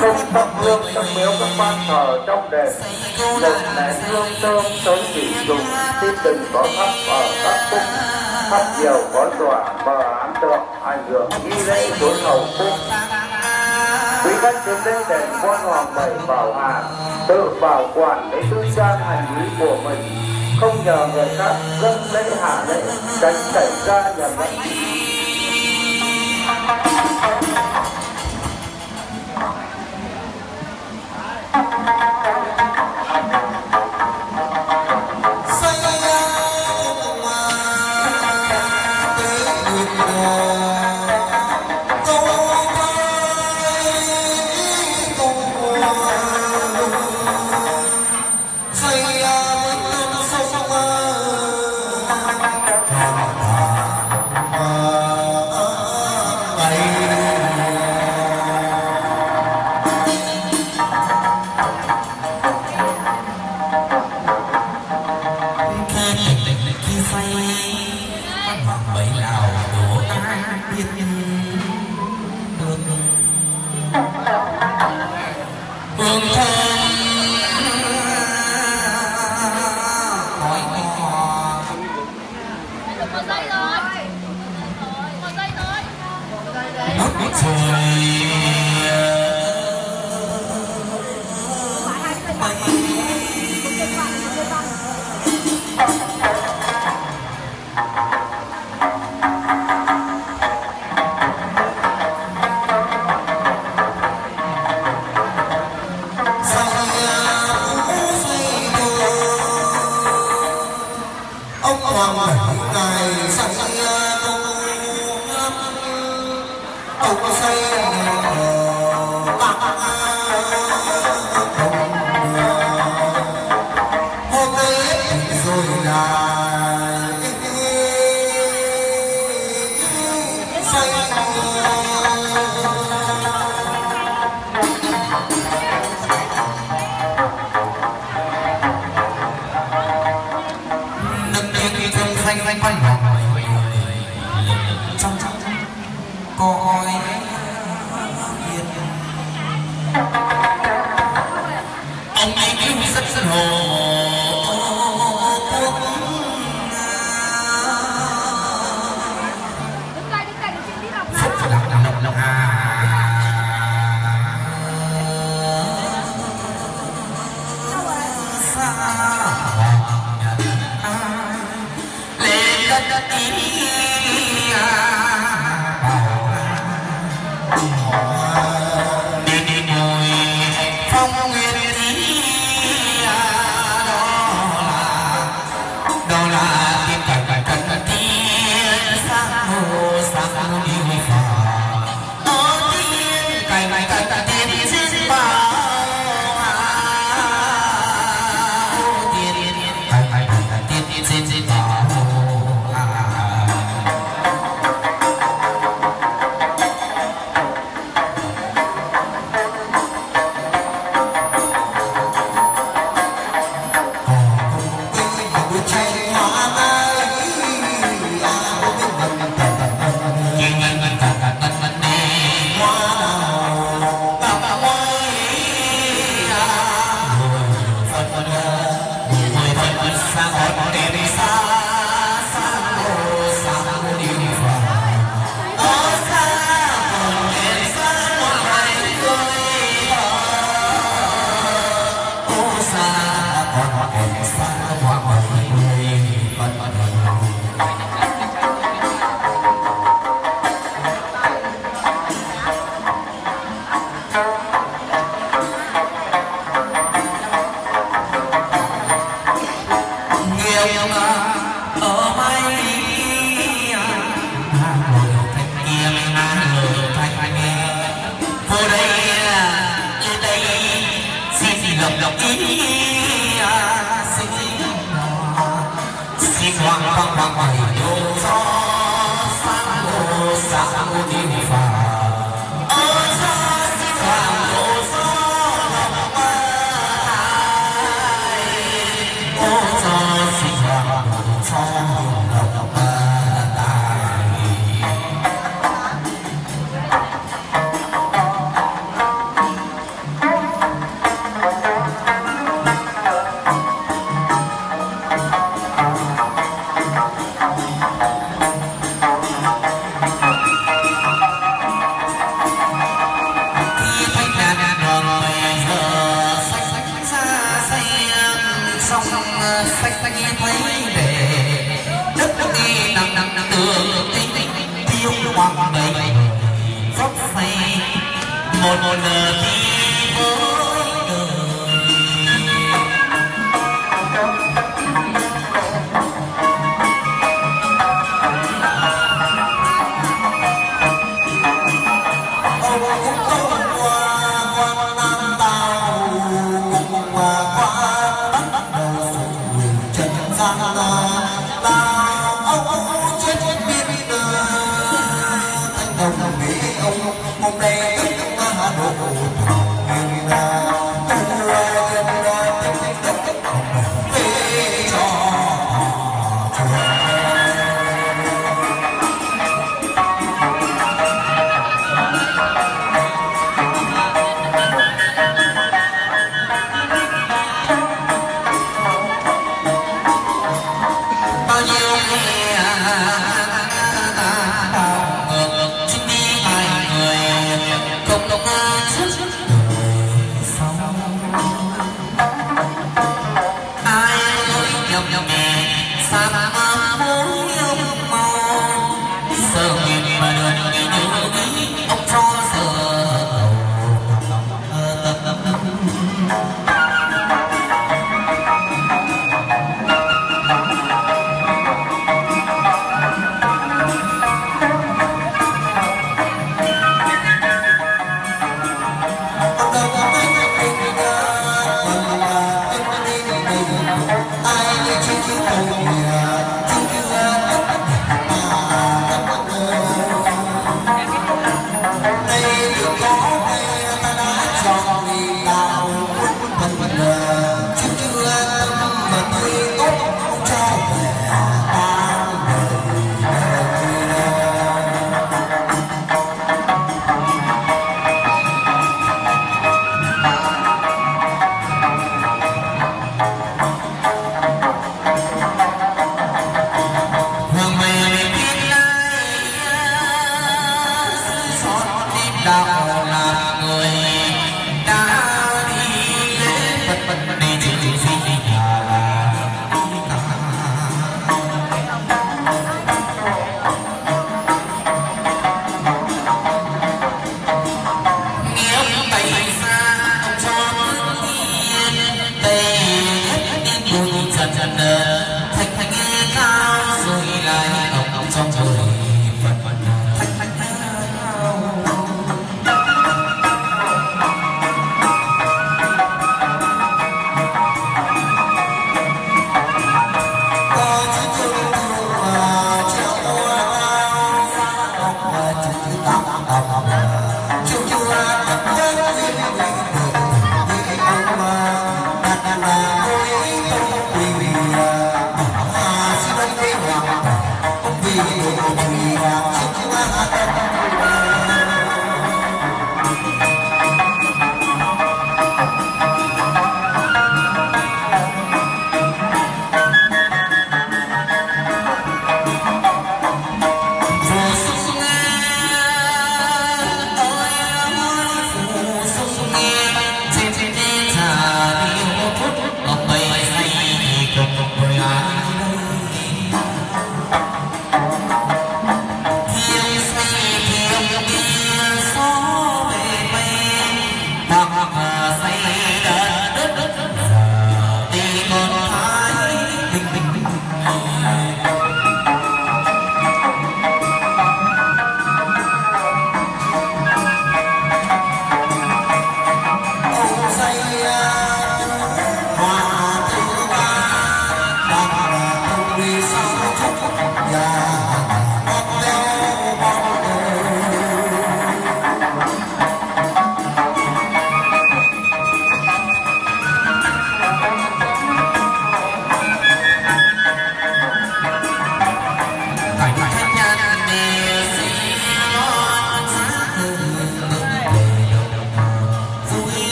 không thắp hương trong miếu các quan thờ trong đền. Một nén hương thơm tới chỉ dùng khi đừng có thắp ở các cung thắp nhiều có tỏa và án tượng, ảnh hưởng nghi lễ xuống hầu cung quý khách đến đây đền quan hoàng bảy bảo hà tự bảo quản lấy tư trang hành lý của mình. Không nhờ người khác dâng lễ hạ lễ, tránh xảy ra nhầm lẫn. الله Monat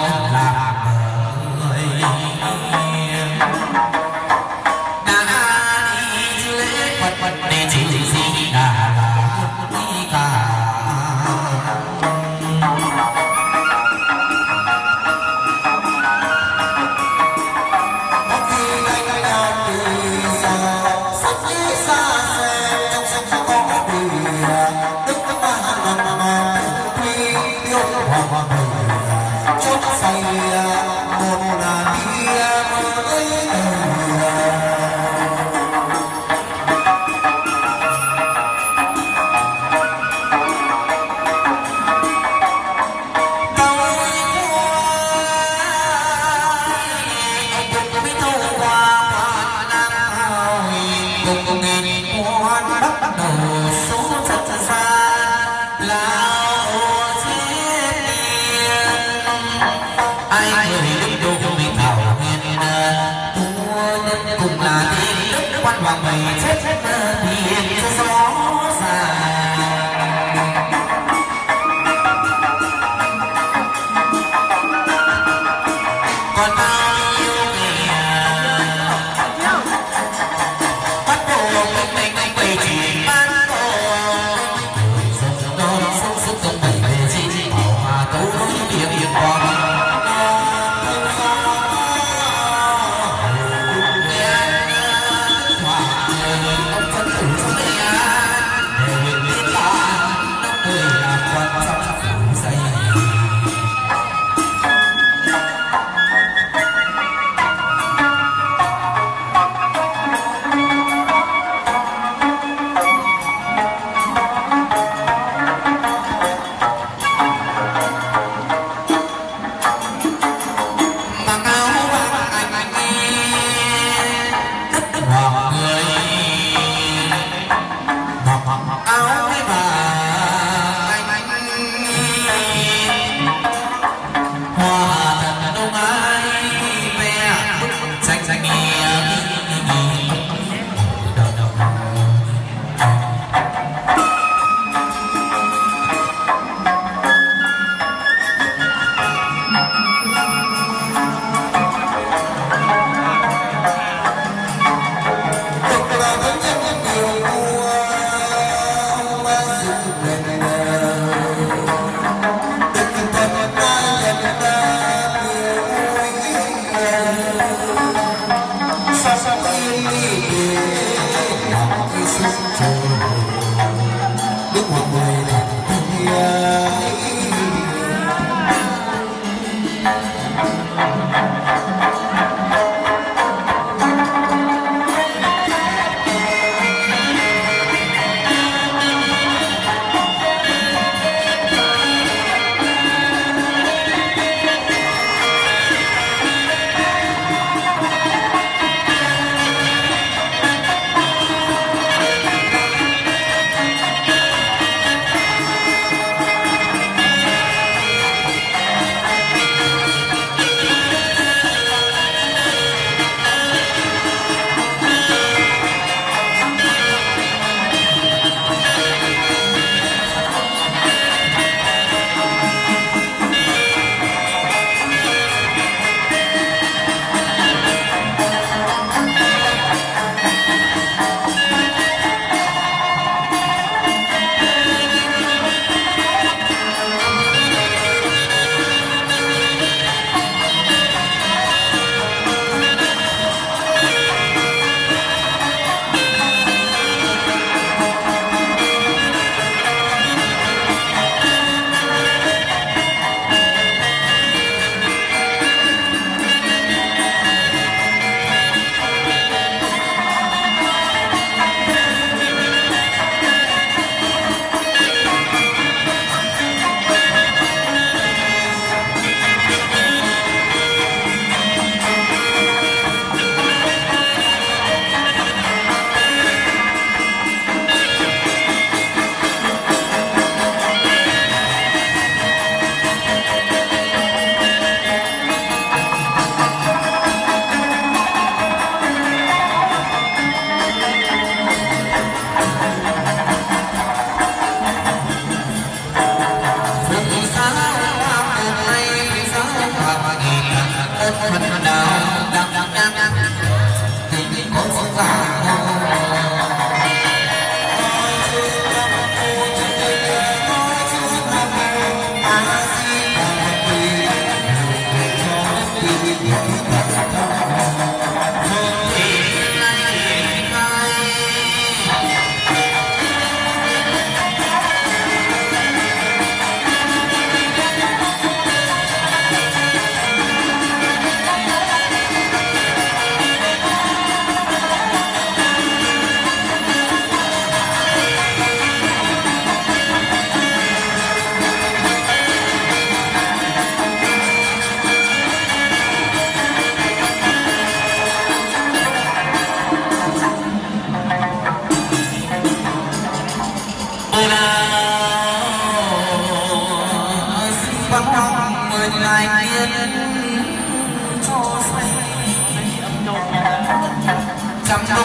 là đời.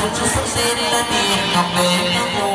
sụt sụt tên là tiền ngọc về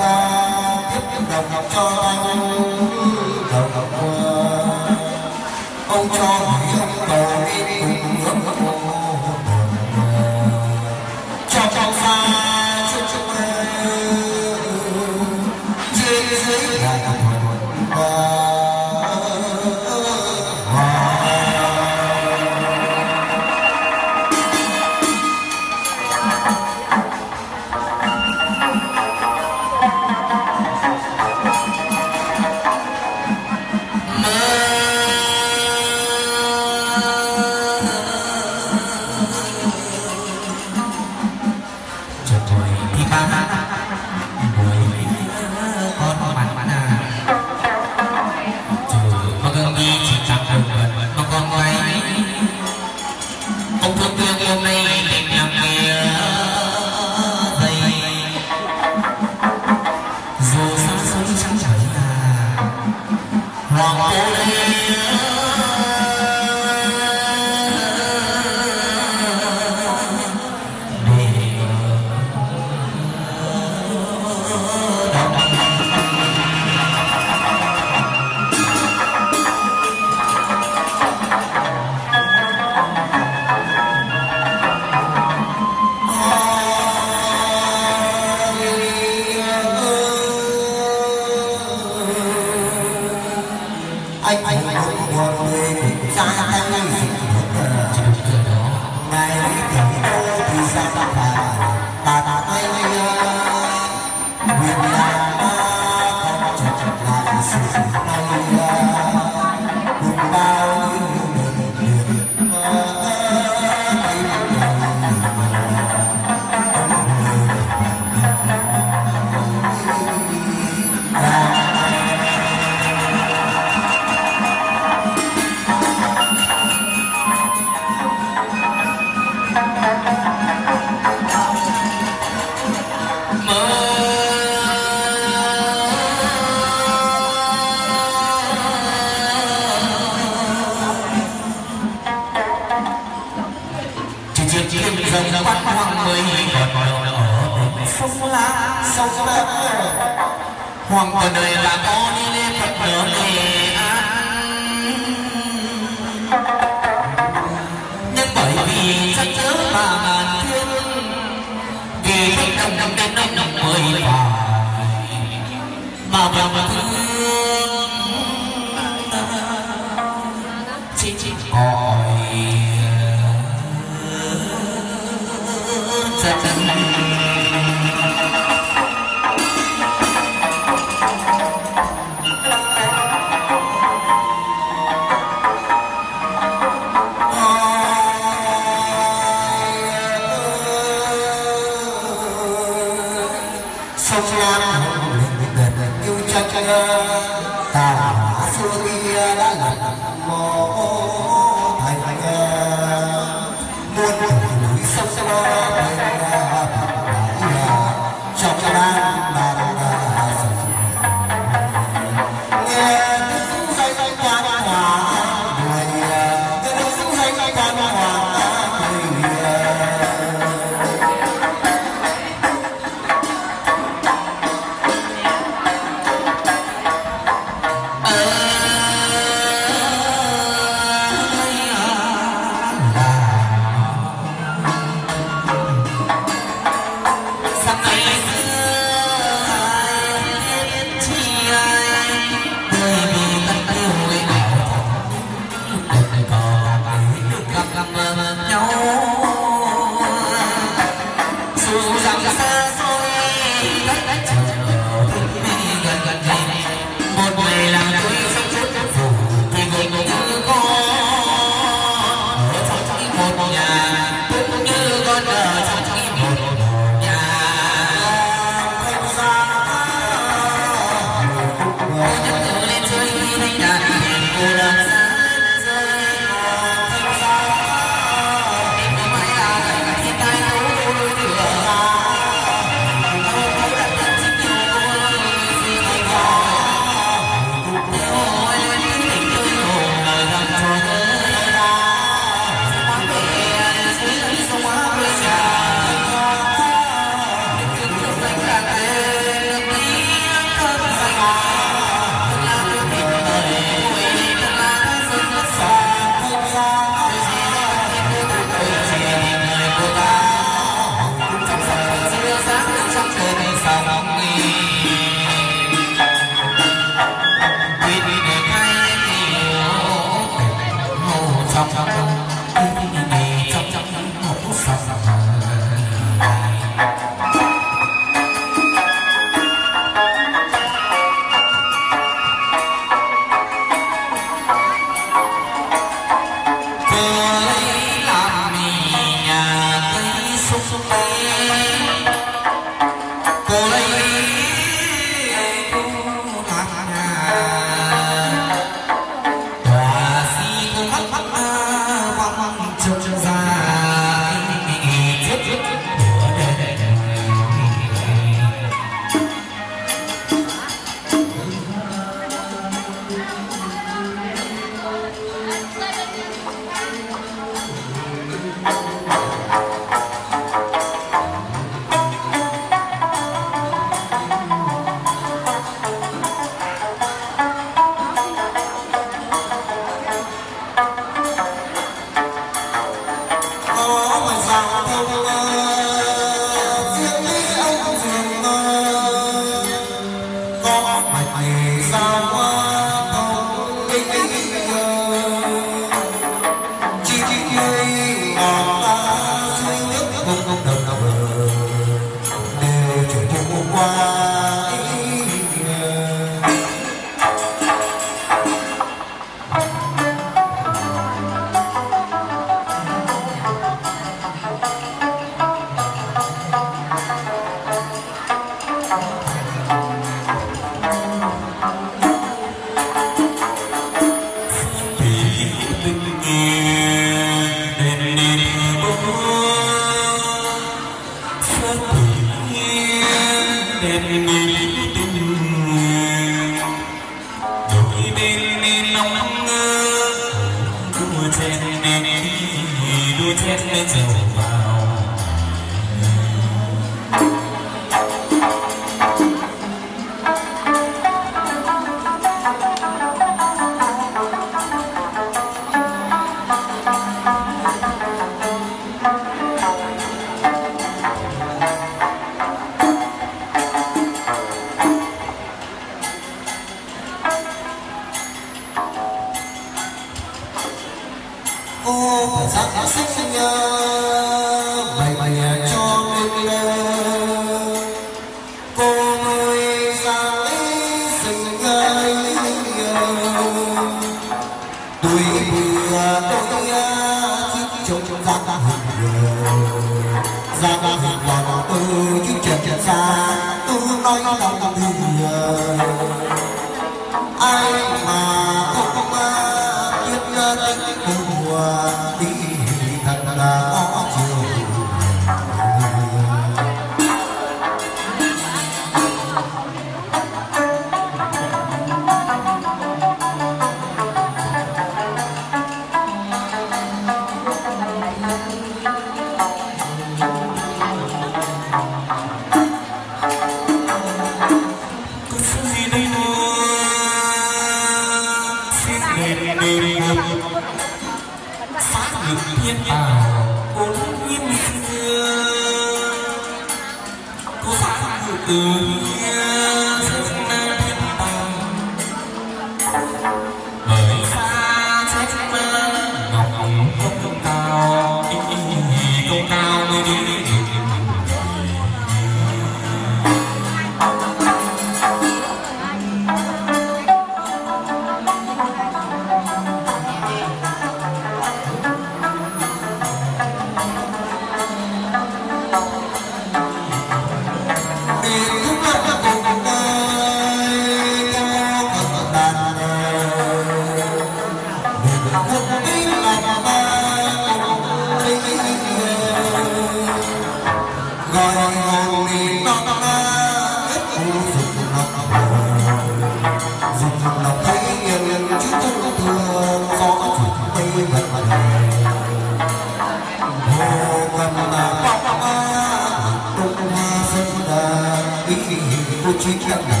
take that now.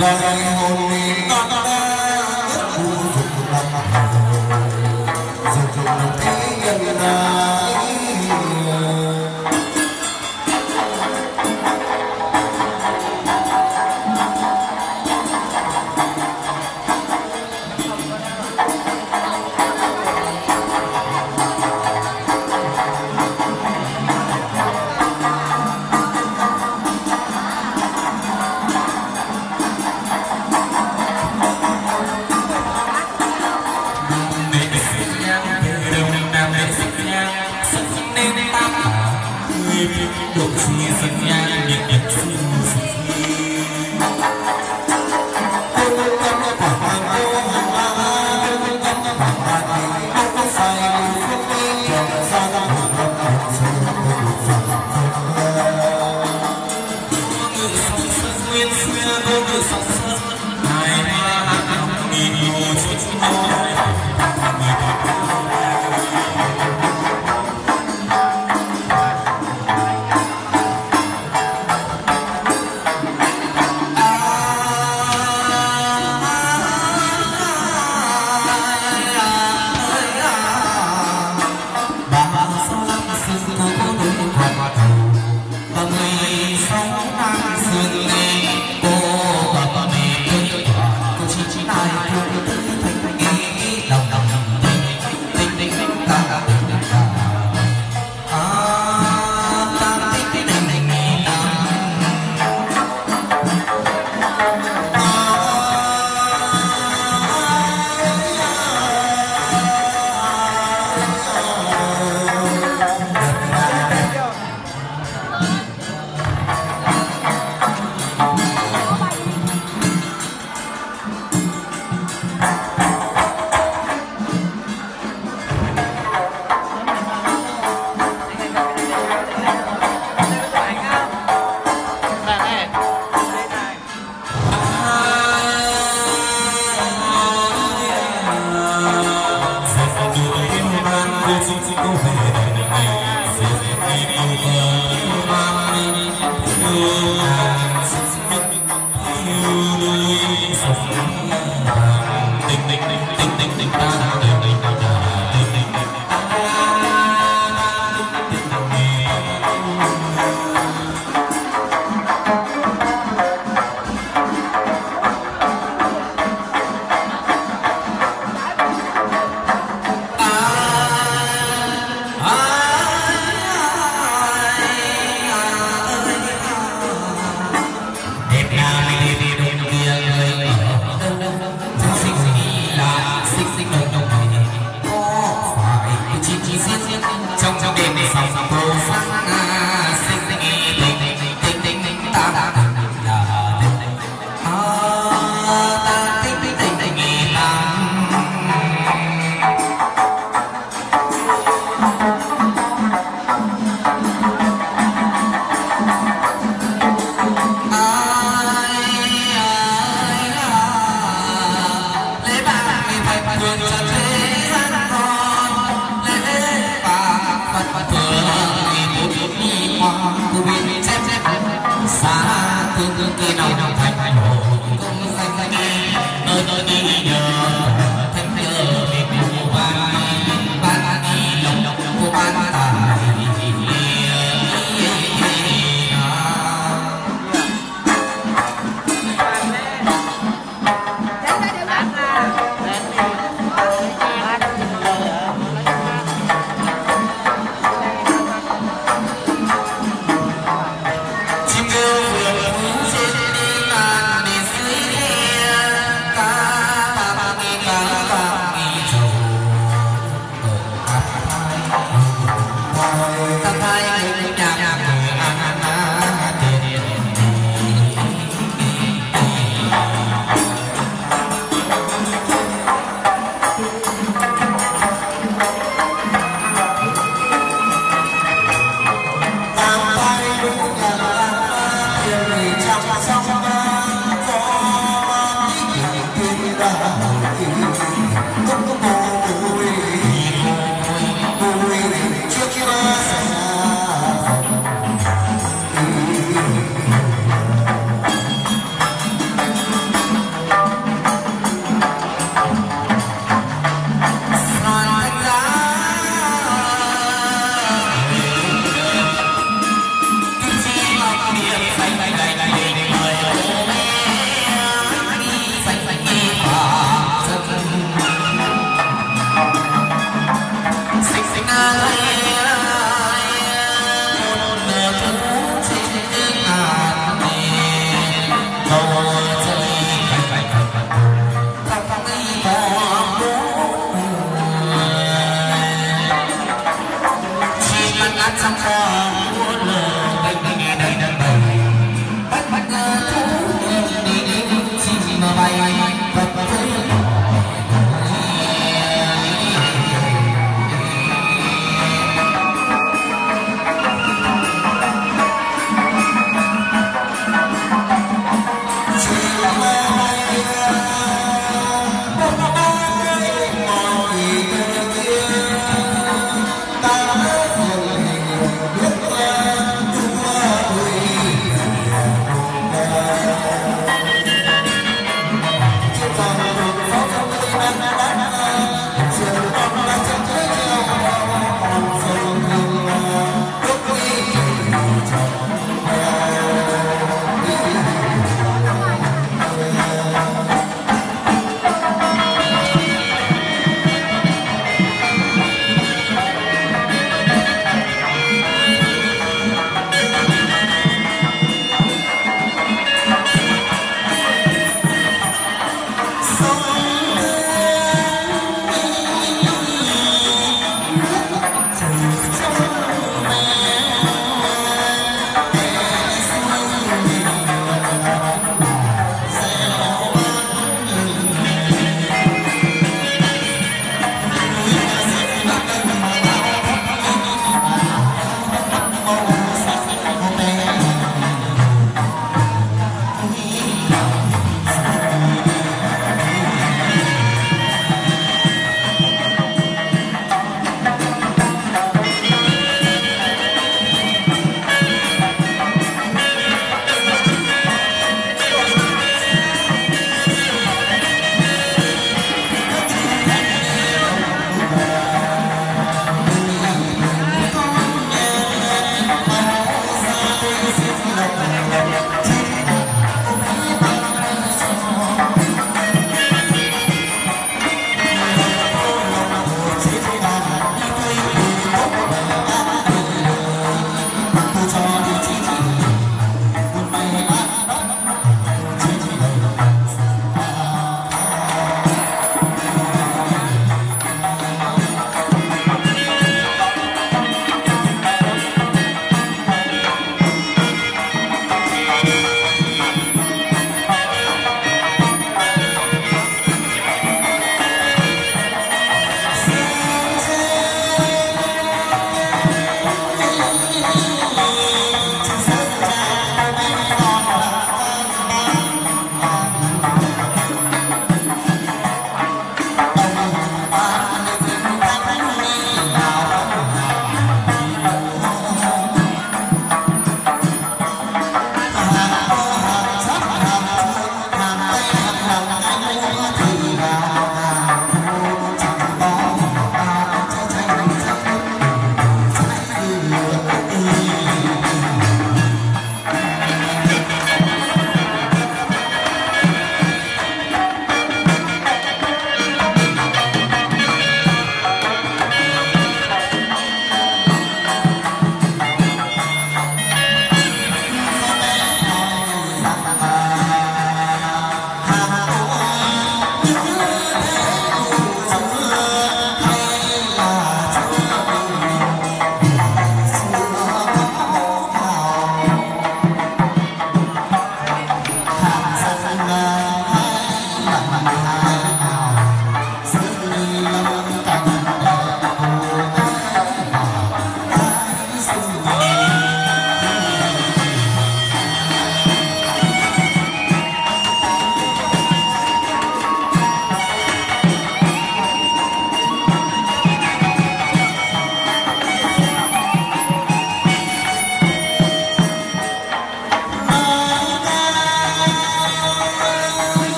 Hãy subscribe cho